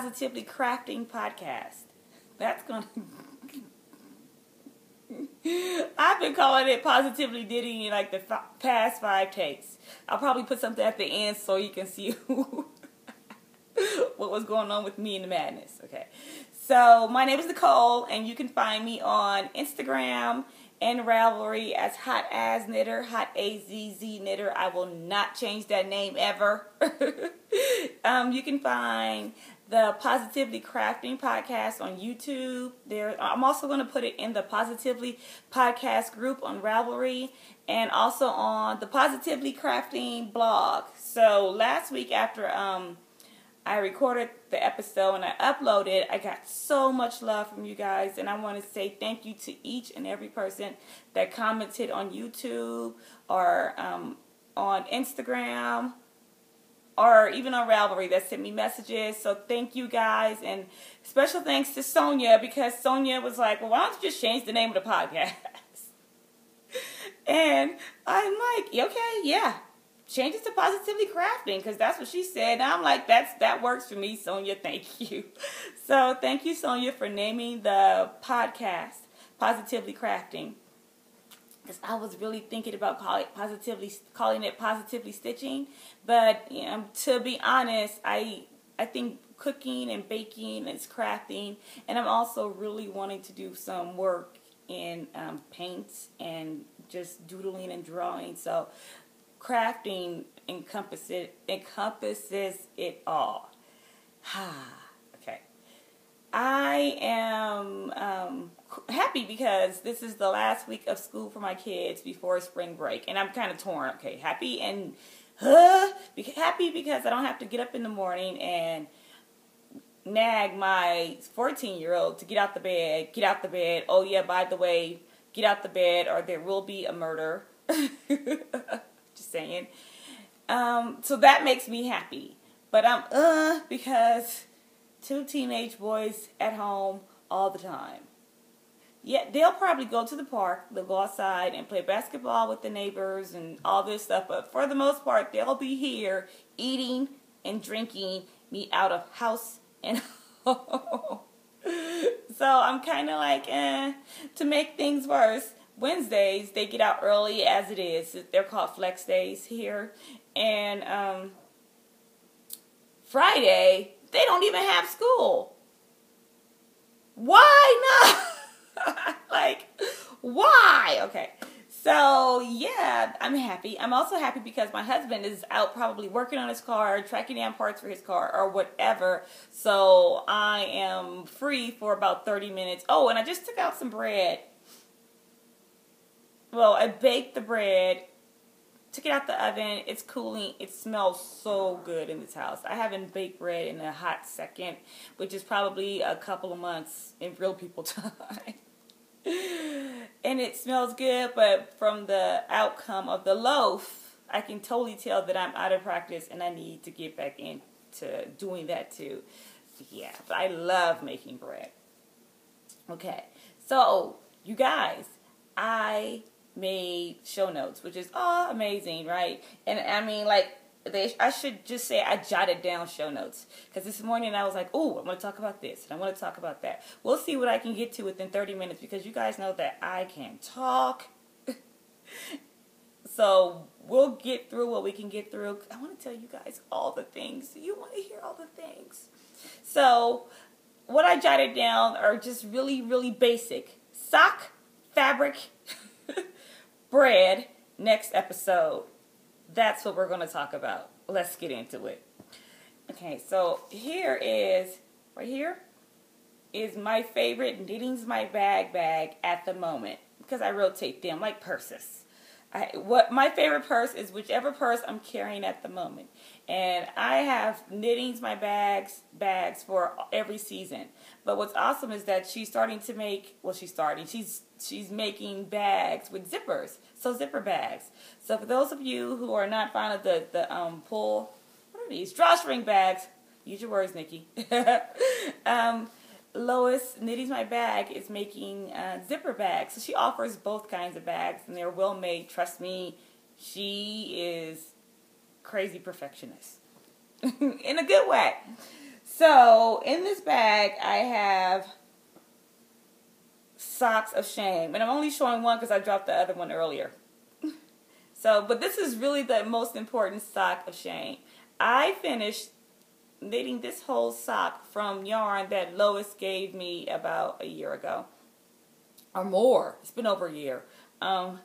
Positively Crafting Podcast. That's going to. I've been calling it Positively Diddy in like the f- past five takes. I'll probably put something at the end so you can see what was going on with me and the madness. Okay. So, my name is Nicole, and you can find me on Instagram and Ravelry as Hot As Knitter, Hot A Z Z Knitter. I will not change that name ever. um, you can find the Positively Crafting podcast on YouTube. There, I'm also going to put it in the Positively podcast group on Ravelry and also on the Positively Crafting blog. So last week after um I recorded the episode and I uploaded. I got so much love from you guys, and I want to say thank you to each and every person that commented on YouTube or um, on Instagram or even on Ravelry that sent me messages. So thank you guys, and special thanks to Sonia because Sonia was like, "Well, why don't you just change the name of the podcast?" and I'm like, "Okay, yeah." change it to positively crafting because that's what she said. And I'm like, that's that works for me, Sonia. Thank you. So thank you, Sonia, for naming the podcast positively crafting. Because I was really thinking about call it positively calling it positively stitching, but to be honest, I I think cooking and baking is crafting, and I'm also really wanting to do some work in um, paints and just doodling and drawing. So crafting encompasses encompasses it all. Ha okay. I am um, happy because this is the last week of school for my kids before spring break, and I'm kind of torn. Okay, happy and uh, happy because I don't have to get up in the morning and nag my 14 year old to get out the bed, get out the bed. Oh yeah, by the way, get out the bed or there will be a murder. Just saying. Um, so that makes me happy. But I'm uh because two teenage boys at home all the time. Yeah, they'll probably go to the park, they'll go outside and play basketball with the neighbors and all this stuff, but for the most part they'll be here eating and drinking me out of house and home. so I'm kind of like, eh. To make things worse, Wednesdays they get out early as it is. They're called flex days here, and um, Friday they don't even have school. Why not? Why? Okay. So yeah, I'm happy. I'm also happy because my husband is out probably working on his car, tracking down parts for his car or whatever. So I am free for about 30 minutes. Oh, and I just took out some bread well, I baked the bread, took it out the oven. It's cooling. It smells so good in this house. I haven't baked bread in a hot second, which is probably a couple of months in real people time. and it smells good, but from the outcome of the loaf, I can totally tell that I'm out of practice and I need to get back into doing that too. Yeah, but I love making bread. Okay, so you guys, I made show notes, which is oh amazing, right? And I mean, like they, I should just say I jotted down show notes because this morning I was like, oh, I'm going to talk about this and I want to talk about that. We'll see what I can get to within 30 minutes because you guys know that I can talk. so we'll get through what we can get through. I want to tell you guys all the things. You want to hear all the things. So what I jotted down are just really, really basic sock fabric bread next episode. That's what we're going to talk about. Let's get into it. Okay, so here is, right here, is my favorite Knitting's My Bag bag at the moment because I rotate them like purses. I, what my favorite purse is whichever purse I'm carrying at the moment. And I have Knitting's My Bags bags for every season. But what's awesome is that she's starting to make, well, she's starting, she's she's making bags with zippers, so zipper bags. So for those of you who are not fond of the the um pull, what are these drawstring bags? Use your words, Nikki. um, Lois Knitting's My Bag is making uh, zipper bags. So she offers both kinds of bags, and they're well made. Trust me, she is crazy perfectionist in a good way. So in this bag, I have socks of shame, and I'm only showing one because I dropped the other one earlier. so, but this is really the most important sock of shame. I finished knitting this whole sock from yarn that Lois gave me about a year ago or more. It's been over a year. Um,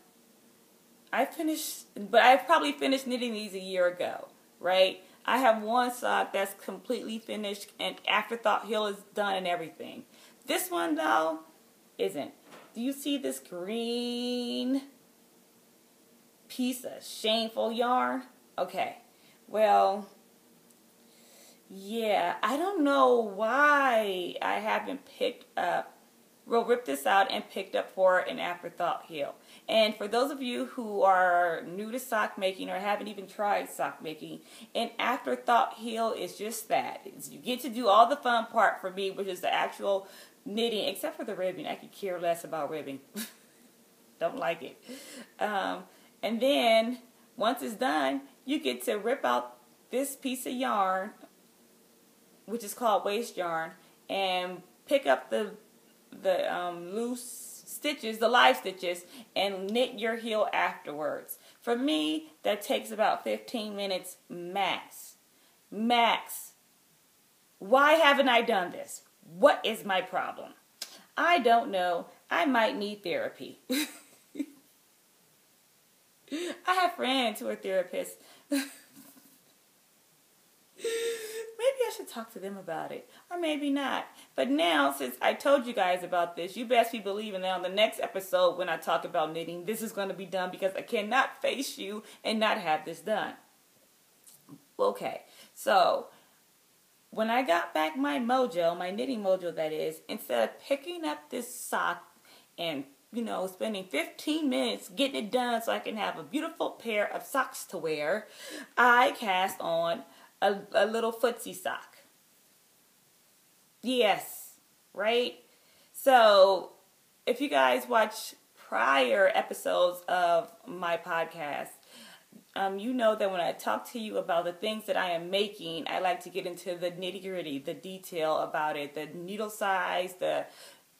I finished, but I probably finished knitting these a year ago, right? I have one sock that's completely finished and afterthought heel is done and everything. This one though isn't. Do you see this green piece of shameful yarn? Okay. Well, yeah, I don't know why I haven't picked up we'll rip this out and picked up for an afterthought heel. And for those of you who are new to sock making or haven't even tried sock making, an afterthought heel is just that. It's, you get to do all the fun part for me, which is the actual knitting, except for the ribbing. I could care less about ribbing. Don't like it. Um, and then once it's done, you get to rip out this piece of yarn, which is called waste yarn, and pick up the the um, loose stitches, the live stitches, and knit your heel afterwards. For me, that takes about 15 minutes max. Max. Why haven't I done this? What is my problem? I don't know. I might need therapy. I have friends who are therapists. maybe I should talk to them about it. Or maybe not. But now, since I told you guys about this, you best be believing that on the next episode when I talk about knitting, this is going to be done because I cannot face you and not have this done. Okay, so when I got back my mojo, my knitting mojo that is, instead of picking up this sock and you know, spending 15 minutes getting it done so I can have a beautiful pair of socks to wear, I cast on a, a little footsie sock. Yes, right? So, if you guys watch prior episodes of my podcast, um, you know that when I talk to you about the things that I am making, I like to get into the nitty gritty, the detail about it, the needle size, the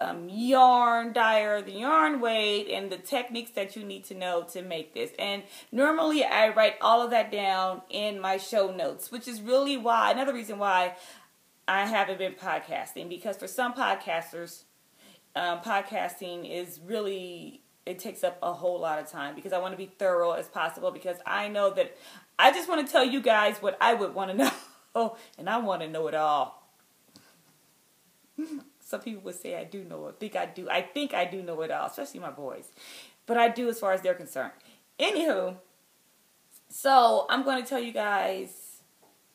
um, yarn dyer, the yarn weight, and the techniques that you need to know to make this. And normally I write all of that down in my show notes, which is really why, another reason why I haven't been podcasting, because for some podcasters, um, podcasting is really, it takes up a whole lot of time because I want to be thorough as possible because I know that I just want to tell you guys what I would want to know, and I want to know it all. Some people would say I do know it. Think I do. I think I do know it all, especially my boys. But I do as far as they're concerned. Anywho, so I'm going to tell you guys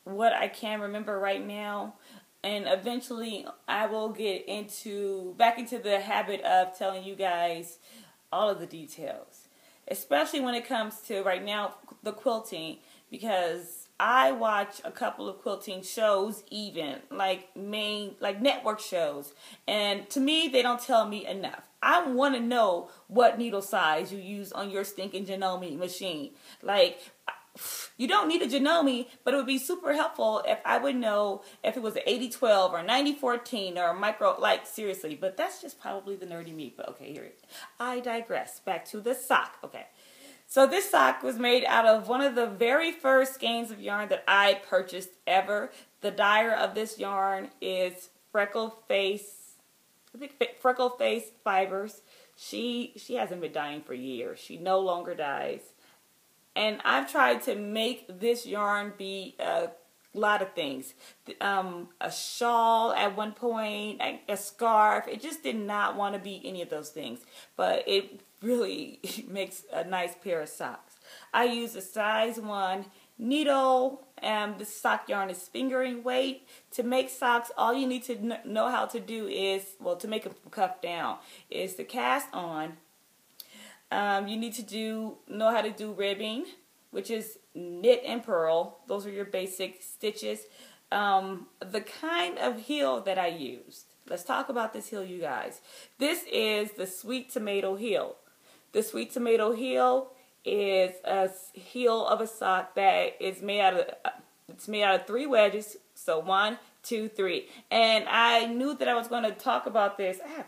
what I can remember right now. And eventually I will get into back into the habit of telling you guys all of the details. Especially when it comes to right now the quilting because I watch a couple of quilting shows, even like main, like network shows, and to me, they don't tell me enough. I want to know what needle size you use on your stinking Janome machine. Like, you don't need a Janome, but it would be super helpful if I would know if it was an 8012 or 9014 or micro, like seriously, but that's just probably the nerdy me. But okay, here. I digress. Back to the sock. Okay. So this sock was made out of one of the very first skeins of yarn that I purchased ever. The dyer of this yarn is Freckle Face, I think Freckle Face Fibers. She she hasn't been dyeing for years. She no longer dyes. And I've tried to make this yarn be a lot of things. Um, a shawl at one point, a, a scarf. It just did not want to be any of those things. But it really makes a nice pair of socks. I use a size 1 needle and the sock yarn is fingering weight. To make socks, all you need to know how to do is, well, to make a cuff down, is to cast on. Um, you need to do know how to do ribbing, which is knit and purl. Those are your basic stitches. Um, the kind of heel that I used. Let's talk about this heel, you guys. This is the sweet tomato heel. The sweet tomato heel is a heel of a sock that is made out of it's made out of three wedges. So one, two, three. And I knew that I was going to talk about this. I have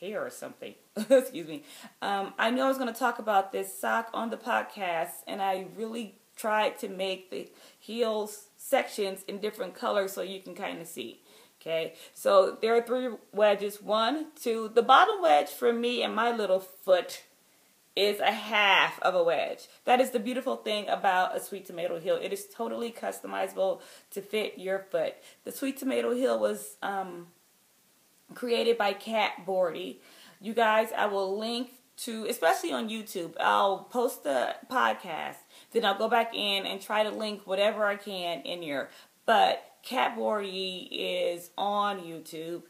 hair or something. Excuse me. Um, I knew I was going to talk about this sock on the podcast, and I really tried to make the heels sections in different colors so you can kind of see. Okay, so there are three wedges. One, two. The bottom wedge for me and my little foot is a half of a wedge. That is the beautiful thing about a sweet tomato heel. It is totally customizable to fit your foot. The sweet tomato heel was um, created by Cat Bordhi. You guys, I will link to, especially on YouTube, I'll post the podcast, then I'll go back in and try to link whatever I can in here. But Cat Bordhi is on YouTube.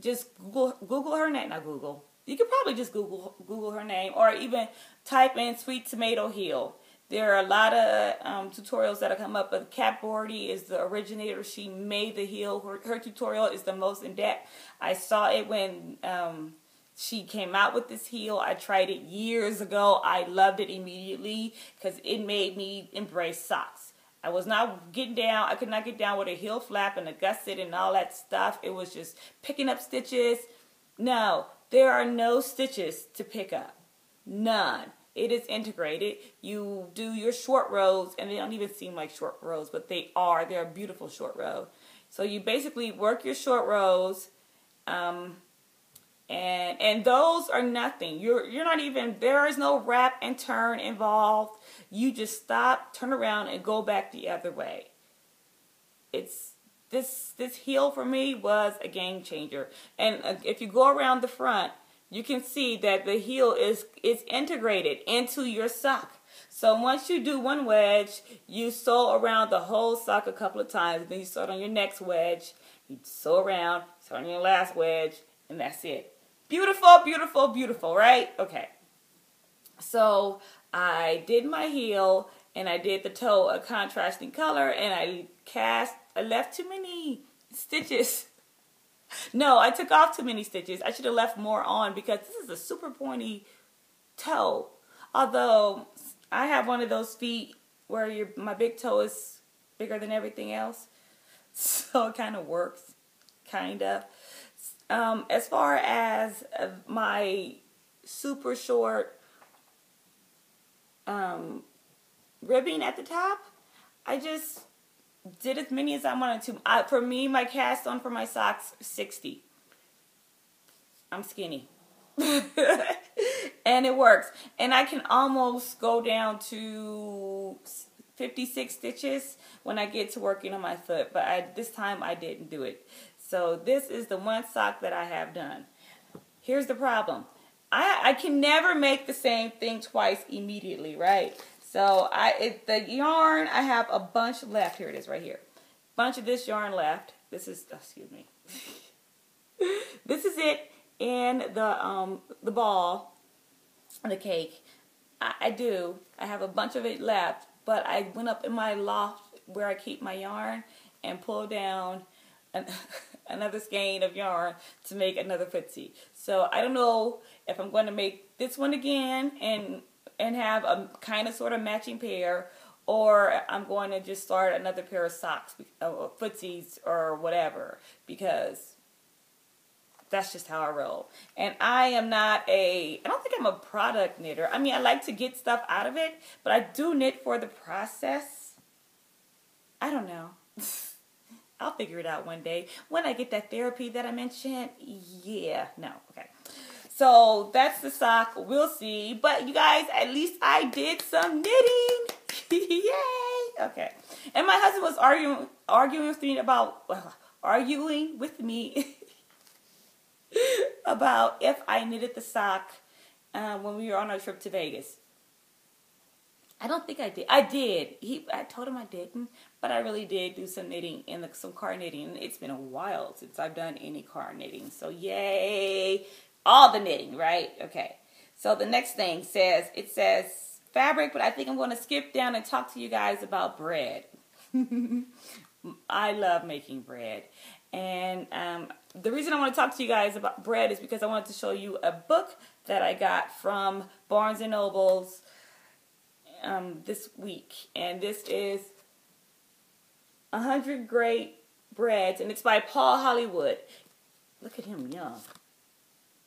Just Google, Google her name, not Google you could probably just Google Google her name or even type in sweet tomato heel. There are a lot of um, tutorials that have come up, but Cat Bordhi is the originator. She made the heel. Her, her tutorial is the most in depth. I saw it when um, she came out with this heel. I tried it years ago. I loved it immediately because it made me embrace socks. I was not getting down. I could not get down with a heel flap and a gusset and all that stuff. It was just picking up stitches. No, there are no stitches to pick up. None. It is integrated. You do your short rows, and they don't even seem like short rows, but they are. They're a beautiful short row. So you basically work your short rows, um, and and those are nothing. You're you're not even there is no wrap and turn involved. You just stop, turn around, and go back the other way. It's this this heel for me was a game changer. And uh, if you go around the front, you can see that the heel is is integrated into your sock. So once you do one wedge, you sew around the whole sock a couple of times. Then you sew on your next wedge. You sew around, sew on your last wedge, and that's it. Beautiful, beautiful, beautiful, right? Okay. So I did my heel and I did the toe a contrasting color and I cast I left too many stitches. No, I took off too many stitches. I should have left more on because this is a super pointy toe. Although I have one of those feet where your my big toe is bigger than everything else. So it kind of works, kind of. Um, as far as my super short um, ribbing at the top, I just did as many as I wanted to. I, for me, my cast on for my socks, 60. I'm skinny. and it works. And I can almost go down to 56 stitches when I get to working on my foot. But I, this time I didn't do it. So this is the one sock that I have done. Here's the problem. I, I can never make the same thing twice immediately, right? So I it, the yarn I have a bunch left. Here it is right here. Bunch of this yarn left. This is oh, excuse me. this is it in the um the ball, the cake. I, I do. I have a bunch of it left, but I went up in my loft where I keep my yarn and pulled down an, another skein of yarn to make another footsie. So I don't know if I'm going to make this one again and and have a kind of sort of matching pair or I'm going to just start another pair of socks, uh, footsies or whatever, because that's just how I roll. And I am not a, I don't think I'm a product knitter. I mean, I like to get stuff out of it, but I do knit for the process. I don't know. I'll figure it out one day. When I get that therapy that I mentioned, yeah, no, okay. So that's the sock. We'll see. But you guys, at least I did some knitting. Yay! Okay. And my husband was arguing arguing with me about uh, arguing with me about if I knitted the sock uh, when we were on our trip to Vegas. I don't think I did. I did. He, I told him I didn't, but I really did do some knitting and some car knitting. It's been a while since I've done any car knitting, so yay! All the knitting, right? Okay. So the next thing says, it says fabric, but I think I'm going to skip down and talk to you guys about bread. I love making bread. And um, the reason I want to talk to you guys about bread is because I wanted to show you a book that I got from Barnes & Nobles um, this week. And this is 100 Great breads, and it's by Paul Hollywood. Look at him young.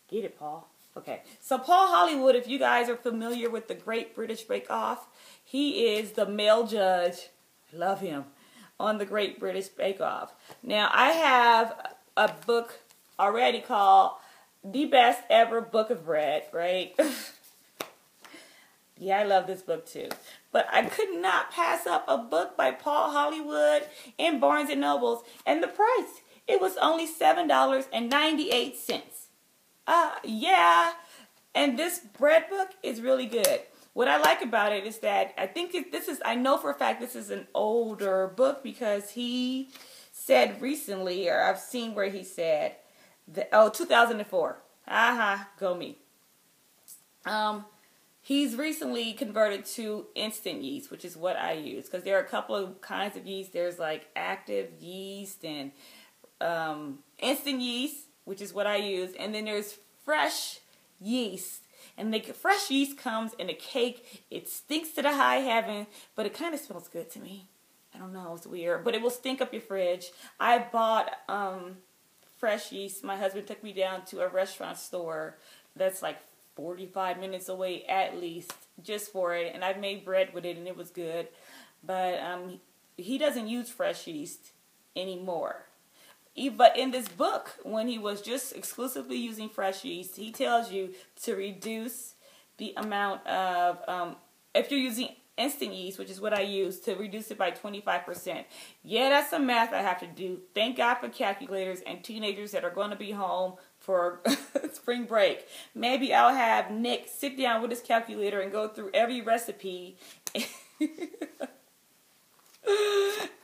Get it, Paul. Okay, so Paul Hollywood, if you guys are familiar with the Great British Bake Off, he is the male judge. I love him on the Great British Bake Off. Now, I have a book already called The Best Ever Book of Bread, right? yeah, I love this book too. But I could not pass up a book by Paul Hollywood in Barnes & Nobles. And the price, it was only $7.98. Uh, yeah. And this bread book is really good. What I like about it is that I think this is, I know for a fact this is an older book because he said recently, or I've seen where he said, that, oh, 2004. Aha, uh-huh, go me. Um, he's recently converted to instant yeast, which is what I use because there are a couple of kinds of yeast. There's like active yeast and um, instant yeast, which is what I use, and then there's fresh yeast. And the fresh yeast comes in a cake. It stinks to the high heaven, but it kind of smells good to me. I don't know, it's weird, but it will stink up your fridge. I bought um, fresh yeast. My husband took me down to a restaurant store that's like 45 minutes away at least just for it, and I've made bread with it, and it was good. But um, he doesn't use fresh yeast anymore. But in this book, when he was just exclusively using fresh yeast, he tells you to reduce the amount of, um, if you're using instant yeast, which is what I use, to reduce it by 25%. Yeah, that's some math I have to do. Thank God for calculators and teenagers that are going to be home for spring break. Maybe I'll have Nick sit down with his calculator and go through every recipe.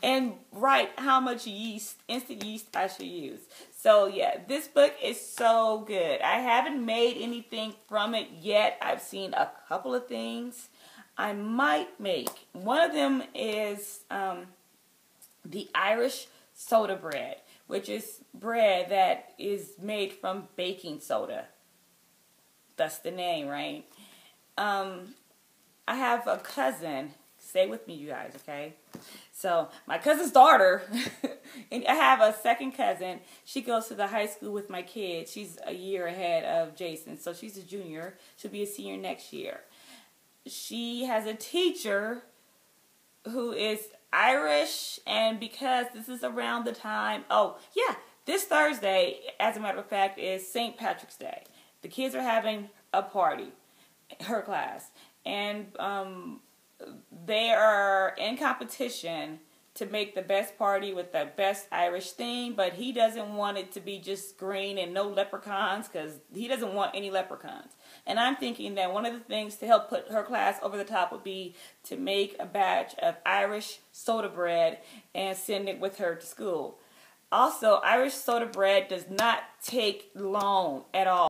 and write how much yeast, instant yeast I should use. So yeah, this book is so good. I haven't made anything from it yet. I've seen a couple of things I might make. One of them is um, the Irish soda bread, which is bread that is made from baking soda. That's the name, right? Um, I have a cousin Stay with me, you guys, okay? So, my cousin's daughter, and I have a second cousin. She goes to the high school with my kids. She's a year ahead of Jason, so she's a junior. She'll be a senior next year. She has a teacher who is Irish, and because this is around the time, oh, yeah, this Thursday, as a matter of fact, is St. Patrick's Day. The kids are having a party, her class, and um, they are in competition to make the best party with the best Irish theme, but he doesn't want it to be just green and no leprechauns because he doesn't want any leprechauns. And I'm thinking that one of the things to help put her class over the top would be to make a batch of Irish soda bread and send it with her to school. Also, Irish soda bread does not take long at all.